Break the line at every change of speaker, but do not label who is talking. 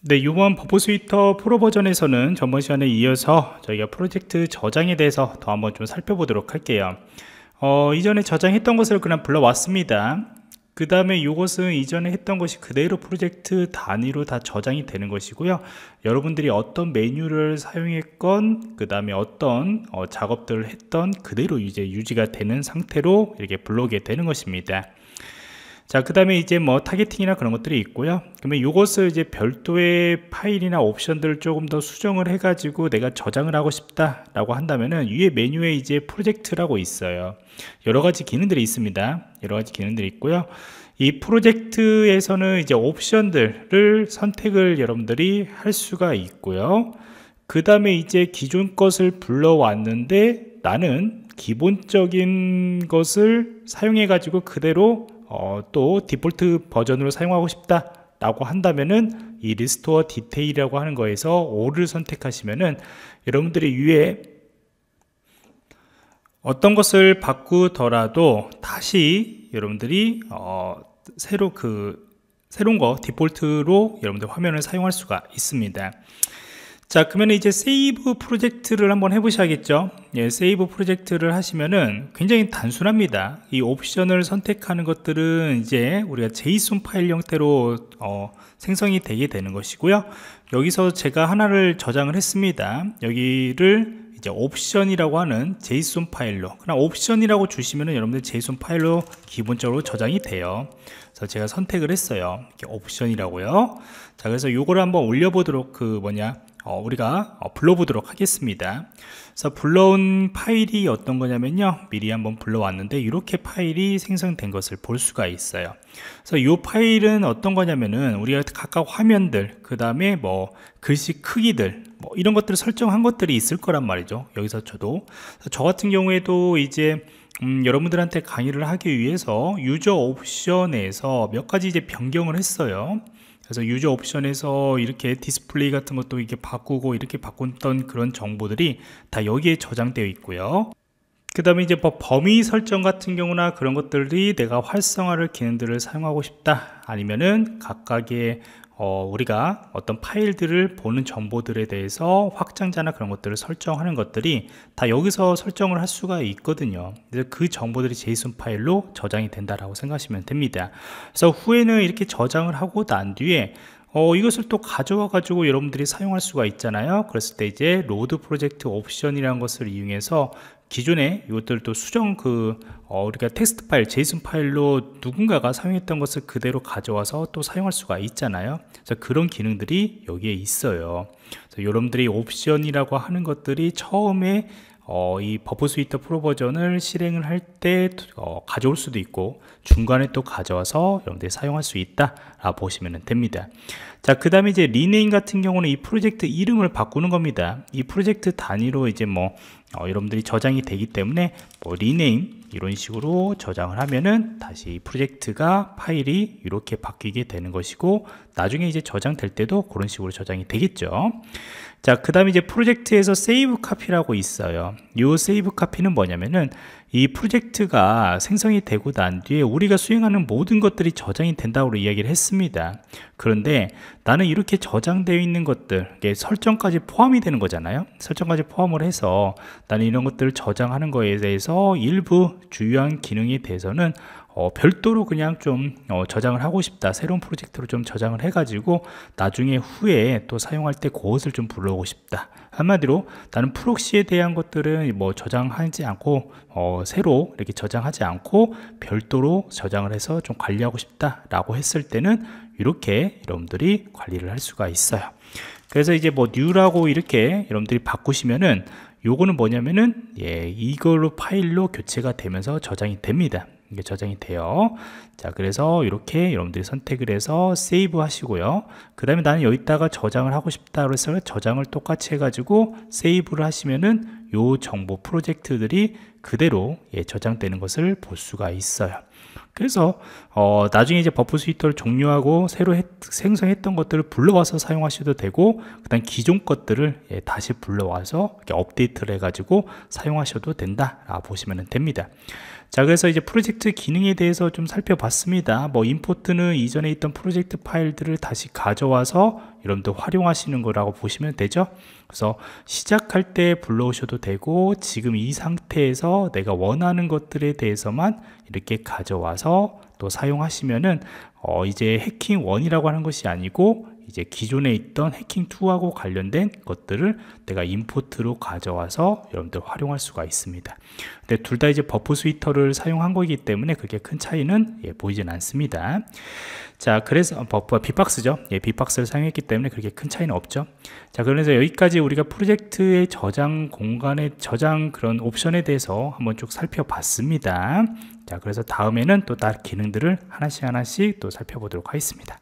네, 이번 Burp Suite 프로 버전에서는 전번 시간에 이어서 저희가 프로젝트 저장에 대해서 더 한번 좀 살펴보도록 할게요. 어, 이전에 저장했던 것을 그냥 불러왔습니다. 그 다음에 이것은 이전에 했던 것이 그대로 프로젝트 단위로 다 저장이 되는 것이고요. 여러분들이 어떤 메뉴를 사용했건 그 다음에 어떤 어, 작업들을 했던 그대로 이제 유지가 되는 상태로 이렇게 불러오게 되는 것입니다. 자, 그 다음에 이제 뭐 targeting이나 그런 것들이 있고요. 그러면 이것을 이제 별도의 파일이나 옵션들을 조금 더 수정을 해가지고 내가 저장을 하고 싶다라고 한다면은 위에 메뉴에 이제 프로젝트라고 있어요. 여러 가지 기능들이 있습니다. 여러 가지 기능들이 있고요. 이 프로젝트에서는 이제 옵션들을 선택을 여러분들이 할 수가 있고요. 그 다음에 이제 기존 것을 불러왔는데 나는 기본적인 것을 사용해 가지고 그대로 어, 또 디폴트 버전으로 사용하고 싶다 라고 한다면은 이 리스토어 디테일이라고 하는 거에서 all을 선택하시면은 여러분들이 위에 어떤 것을 바꾸더라도 다시 여러분들이 어, 새로 그 새로운 거 디폴트로 여러분들 화면을 사용할 수가 있습니다 자 그러면 이제 save project를 한번 해보셔야겠죠? 예, save project를 하시면은 굉장히 단순합니다. 이 옵션을 선택하는 것들은 이제 우리가 JSON 파일 형태로 어, 생성이 되게 되는 것이고요. 여기서 제가 하나를 저장을 했습니다. 여기를 이제 옵션이라고 하는 제이슨 파일로 그냥 옵션이라고 주시면은 여러분들 제이슨 파일로 기본적으로 저장이 돼요. 그래서 제가 선택을 했어요. 이렇게 옵션이라고요. 자 그래서 요거를 한번 올려보도록 그 뭐냐 어, 우리가 어, 불러보도록 하겠습니다. 그래서 불러온 파일이 어떤 거냐면요. 미리 한번 불러왔는데 이렇게 파일이 생성된 것을 볼 수가 있어요. 그래서 이 파일은 어떤 거냐면은 우리가 각각 화면들 그 다음에 뭐 글씨 크기들 뭐 이런 것들을 설정한 것들이 있을 거란 말이죠. 여기서 저도. 저 같은 경우에도 이제 음, 여러분들한테 강의를 하기 위해서 유저 옵션에서 몇 가지 이제 변경을 했어요 그래서 유저 옵션에서 이렇게 디스플레이 같은 것도 이렇게 바꾸고 이렇게 바꿨던 그런 정보들이 다 여기에 저장되어 있고요. 그 다음에 이제 뭐 범위 설정 같은 경우나 그런 것들이 내가 활성화를 기능들을 사용하고 싶다 아니면은 각각의 어, 우리가 어떤 파일들을 보는 정보들에 대해서 확장자나 그런 것들을 설정하는 것들이 다 여기서 설정을 할 수가 있거든요. 그래서 그 정보들이 JSON 파일로 저장이 된다라고 생각하시면 됩니다. 그래서 후에는 이렇게 저장을 하고 난 뒤에 어, 이것을 또 가져와 가지고 여러분들이 사용할 수가 있잖아요 그랬을 때 이제 load project option이라는 것을 이용해서 기존에 이것들도 수정 그 어, 우리가 텍스트 파일, JSON 파일로 누군가가 사용했던 것을 그대로 가져와서 또 사용할 수가 있잖아요. 그래서 그런 기능들이 여기에 있어요. 여러분들이 옵션이라고 하는 것들이 처음에 어, 이 Burp Suite 프로 버전을 실행을 할 때 어, 가져올 수도 있고 중간에 또 가져와서 여러분들이 사용할 수 있다 라 보시면 됩니다. 자그 다음에 이제 rename 같은 경우는 이 프로젝트 이름을 바꾸는 겁니다. 이 프로젝트 단위로 이제 뭐 어, 여러분들이 저장이 되기 때문에 뭐 rename 이런 식으로 저장을 하면은 다시 프로젝트가 파일이 이렇게 바뀌게 되는 것이고 나중에 이제 저장될 때도 그런 식으로 저장이 되겠죠 자, 그 다음에 이제 프로젝트에서 save copy라고 있어요. 이 save copy는 뭐냐면은 이 프로젝트가 생성이 되고 난 뒤에 우리가 수행하는 모든 것들이 저장이 된다고 이야기를 했습니다. 그런데 나는 이렇게 저장되어 있는 것들, 설정까지 포함이 되는 거잖아요. 설정까지 포함을 해서 나는 이런 것들을 저장하는 거에 대해서 일부 주요한 기능에 대해서는 어, 별도로 그냥 좀 어, 저장을 하고 싶다 새로운 프로젝트로 좀 저장을 해 가지고 나중에 후에 또 사용할 때 그것을 좀 불러오고 싶다. 한마디로 나는 프록시에 대한 것들은 뭐 저장하지 않고 어, 새로 이렇게 저장하지 않고 별도로 저장을 해서 좀 관리하고 싶다 라고 했을 때는 이렇게 여러분들이 관리를 할 수가 있어요. 그래서 이제 뭐 new라고 이렇게 여러분들이 바꾸시면은 요거는 뭐냐면은 예 이걸로 파일로 교체가 되면서 저장이 됩니다 이게 저장이 돼요. 자 그래서 이렇게 여러분들이 선택을 해서 세이브 하시고요. 그 다음에 나는 여기다가 저장을 하고 싶다 그래서 저장을 똑같이 해가지고 세이브를 하시면은 요 정보 프로젝트들이 그대로 예, 저장되는 것을 볼 수가 있어요 그래서 어, 나중에 이제 Burp Suite를 종료하고 새로 했, 생성했던 것들을 불러와서 사용하셔도 되고 그 다음 기존 것들을 예, 다시 불러와서 업데이트를 해가지고 사용하셔도 된다 보시면 됩니다. 자 그래서 이제 프로젝트 기능에 대해서 좀 살펴봤습니다. 뭐 import는 이전에 있던 프로젝트 파일들을 다시 가져와서 여러분들 활용하시는 거라고 보시면 되죠. 그래서 시작할 때 불러오셔도 되고 지금 이 상태에서 내가 원하는 것들에 대해서만 이렇게 가져와서 또 사용하시면은 어 이제 해킹 1이라고 하는 것이 아니고 이제 기존에 있던 해킹2하고 관련된 것들을 내가 import로 가져와서 여러분들 활용할 수가 있습니다. 근데 둘 다 이제 Burp Suite를 사용한 거기 때문에 그렇게 큰 차이는 예, 보이진 않습니다. 자 그래서 어, 버프와 빅박스죠. 예, 빅박스를 사용했기 때문에 그렇게 큰 차이는 없죠. 자 그래서 여기까지 우리가 프로젝트의 저장 공간의 저장 그런 옵션에 대해서 한번 쭉 살펴봤습니다. 자 그래서 다음에는 또 다른 기능들을 하나씩 하나씩 또 살펴보도록 하겠습니다